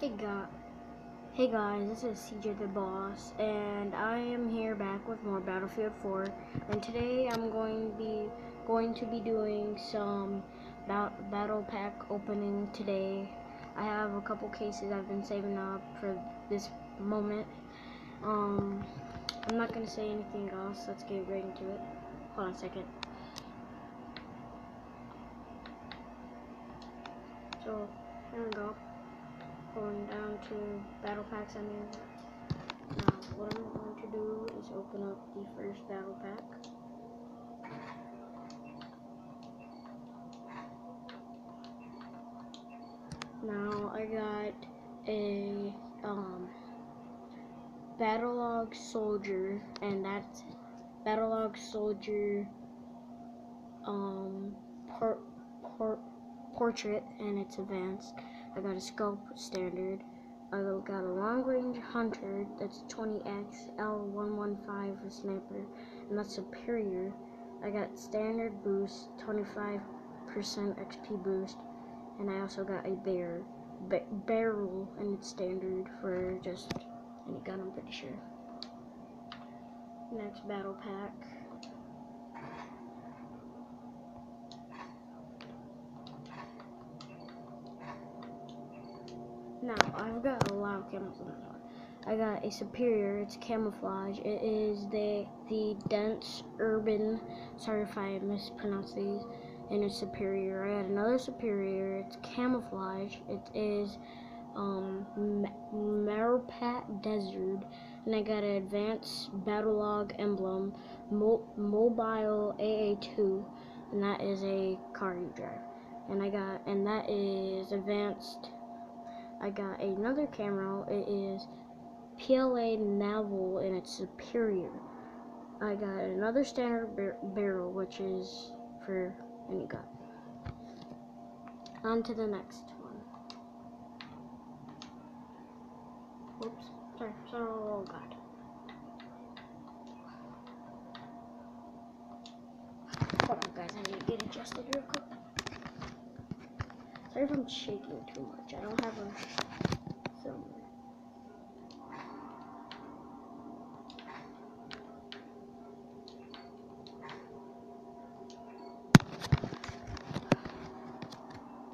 Hey guys, hey guys, this is CJ the Boss, and I am here back with more Battlefield 4. And today I'm going to be going to be doing some bat battle pack opening today. I have a couple cases I've been saving up for this moment. Um, I'm not gonna say anything else. Let's get right into it. Hold on a second. So here we go battle packs I mean now what I'm going to do is open up the first battle pack. Now I got a um Battlelog Soldier and that's Battlelog Soldier um por por portrait and it's advanced. I got a scope standard. I got a long range hunter that's 20x L115 for sniper, and that's superior. I got standard boost, 25% XP boost, and I also got a bear ba barrel and it's standard for just any gun. I'm pretty sure. Next battle pack. Now, I've got a lot of one. I got a superior, it's camouflage. It is the the dense urban, sorry if I mispronounce these, and it's superior. I got another superior, it's camouflage. It is um, Marpat Desert, and I got an advanced Battlelog emblem, Mo mobile AA2, and that is a car you drive. And I got, and that is advanced I got another camera. It is PLA Naval and it's superior. I got another standard bar barrel, which is for any gun. On to the next one. Oops, sorry, sorry, oh god. Hold on guys, I need to get adjusted real quick. Sorry if I'm shaking too much. I don't have a film.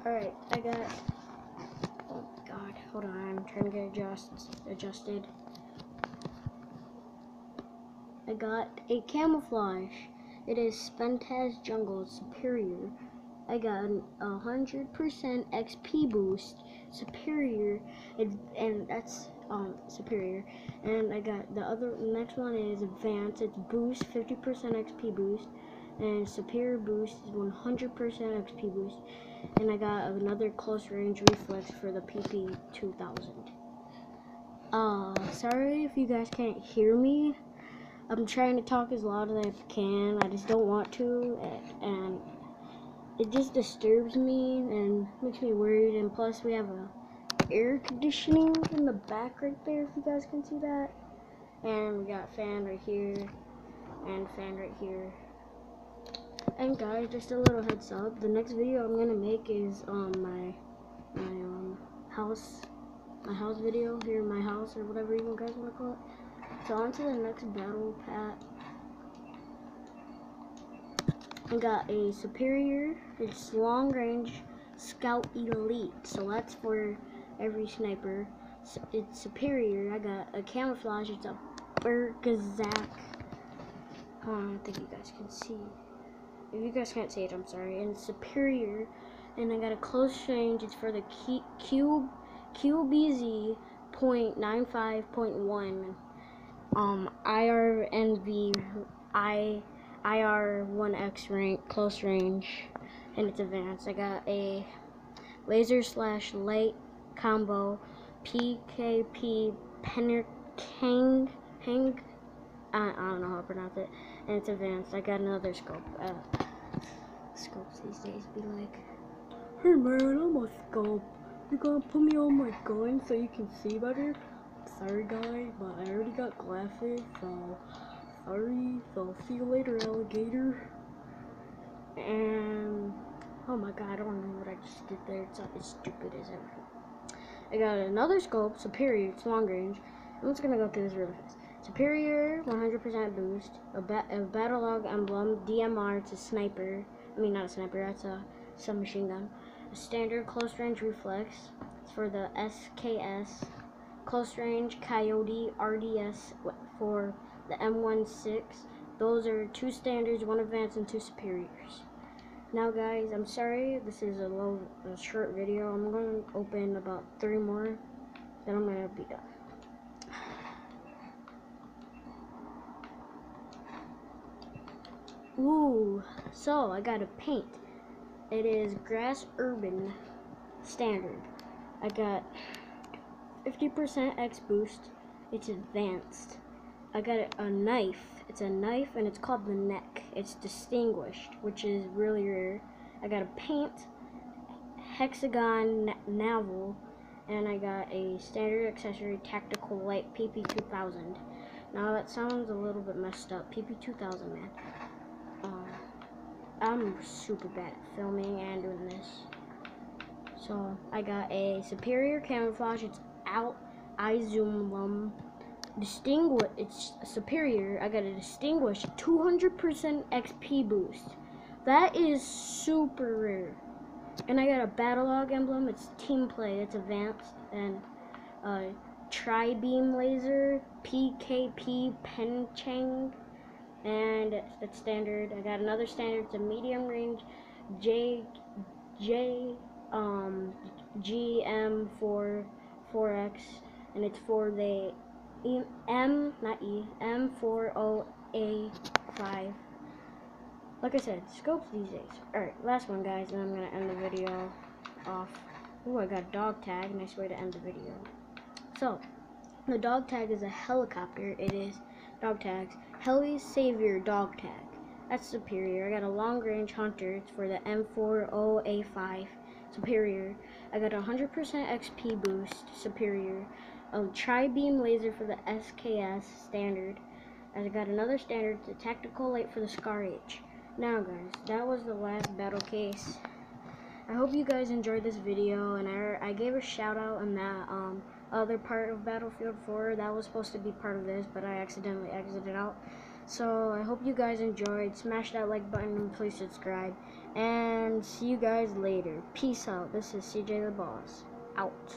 Alright, I got oh god, hold on, I'm trying to get adjust adjusted. I got a camouflage. It is Spentaz Jungle Superior. I got a hundred percent XP boost, superior, and, and that's um superior. And I got the other next one is advanced. It's boost, 50% XP boost, and superior boost is 100% XP boost. And I got another close range reflex for the PP 2000. Uh, sorry if you guys can't hear me. I'm trying to talk as loud as I can. I just don't want to, and it just disturbs me and makes me worried. And plus, we have a air conditioning in the back right there, if you guys can see that. And we got fan right here and fan right here. And guys, just a little heads up. The next video I'm gonna make is um my my um house my house video here in my house or whatever you guys want to call it. So on to the next battle pat I got a superior, it's long range scout elite, so that's for every sniper. It's superior. I got a camouflage, it's a Bergazak. I don't think you guys can see. If you guys can't see it, I'm sorry. And superior, and I got a close range. It's for the Cube QBZ .95.1 Um, IRNV I IR1X rank, close range, and it's advanced. I got a laser slash light combo, PKP Pennerkang, hang, I, I don't know how to pronounce it, and it's advanced. I got another scope. Uh, scopes these days be like, hey man, I'm a scope. You're gonna put me on my gun so you can see better? Sorry guy, but I already got glasses, so Sorry, so see you later, alligator. And oh my god, I don't know what I just did there. It's, not as stupid as ever. I got another scope, superior, it's long range. I'm just gonna go through this really fast. Superior, 100% boost. A, ba- a battle log emblem, DMR, it's a sniper. I mean, not a sniper, that's a submachine gun. A standard close range reflex. It's for the SKS. Close range Coyote RDS for the M16. Those are two standards, one advanced, and two superiors. Now, guys, I'm sorry this is a low, a short video. I'm going to open about three more, then I'm going to be done. Ooh, so I got a paint. It is Grass Urban Standard. I got 50% X boost. It's advanced. I got a knife. It's a knife and it's called the neck. It's distinguished, which is really rare. I got a paint, hexagon naval, and I got a standard accessory tactical light PP2000. Now that sounds a little bit messed up. PP2000, man. Um, I'm super bad at filming and doing this. So I got a superior camouflage. It's out. I zoom lum. Distinguish. It's superior. I got a distinguished 200% XP boost. That is super rare. And I got a battle log emblem. It's team play. It's advanced and uh, tri beam laser PKP Penchang and that's standard. I got another standard. It's a medium range J J um GM four four X, and it's for the e, M not E M four O A five. Like I said, scopes these days. Alright, last one, guys, and I'm gonna end the video off. Oh, I got a dog tag. Nice way to end the video. So, the dog tag is a helicopter. It is dog tags. Heli's Savior dog tag. That's superior. I got a long range hunter. It's for the M40A5 superior. I got a 100% XP boost superior. A tri beam laser for the SKS standard. I got another standard. A tactical light for the Scar H. Now, guys, that was the last battle case. I hope you guys enjoyed this video, and I, I gave a shout out in that um, other part of Battlefield 4 that was supposed to be part of this, but I accidentally exited out. So I hope you guys enjoyed. Smash that like button and please subscribe. And see you guys later. Peace out. This is CJ the Boss. Out.